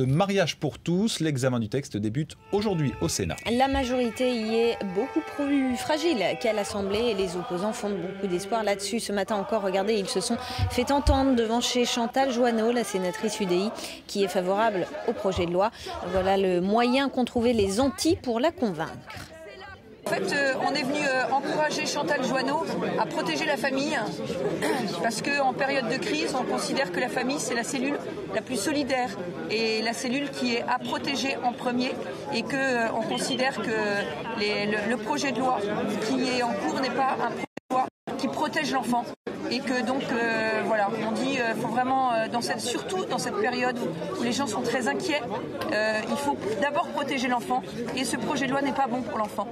Le mariage pour tous, l'examen du texte débute aujourd'hui au Sénat. La majorité y est beaucoup plus fragile qu'à l'Assemblée et les opposants font beaucoup d'espoir là-dessus. Ce matin encore, regardez, ils se sont fait entendre devant chez Chantal Joanneau, la sénatrice UDI, qui est favorable au projet de loi. Voilà le moyen qu'ont trouvé les anti pour la convaincre. En fait, euh, on est venu euh, encourager Chantal Joanneau à protéger la famille parce qu'en période de crise, on considère que la famille, c'est la cellule la plus solidaire et la cellule qui est à protéger en premier et qu'on euh, considère que le, projet de loi qui est en cours n'est pas un projet de loi qui protège l'enfant et que donc voilà on dit faut vraiment dans cette surtout dans cette période où, les gens sont très inquiets il faut d'abord protéger l'enfant et ce projet de loi n'est pas bon pour l'enfant